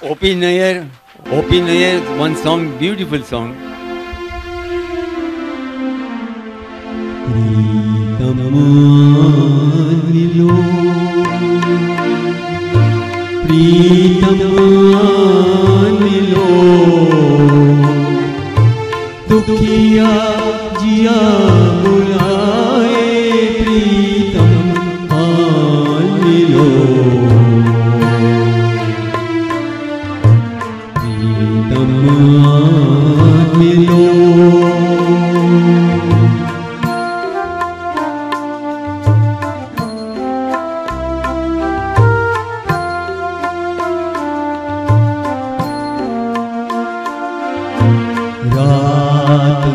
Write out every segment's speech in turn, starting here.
O.P. Nair, O.P. Nair, one song, beautiful song. प्रीतमानिलो प्रीतमानिलो दुखिया जिया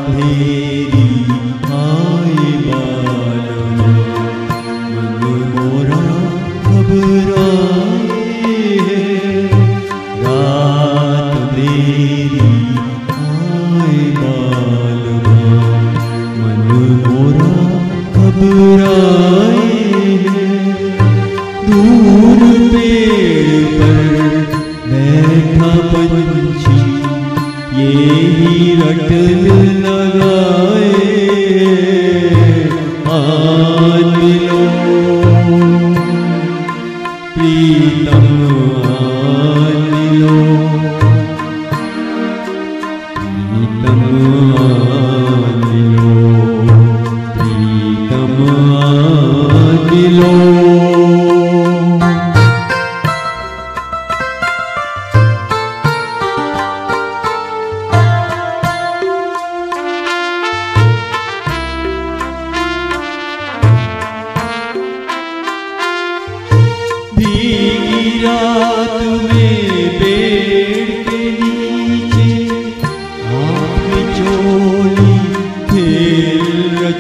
फेरी आए बालम मन मोरा घबराए रात आए बालम मन मोरा दूर पेड़ पर ये ही रटन लगाए लो प्रीतम मान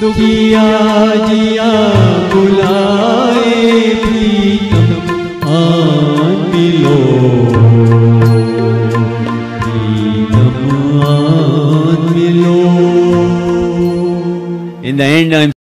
दुखिया जिया बुलाए प्रीतम आन मिलो प्रीतम आन मिलो In the end, I'm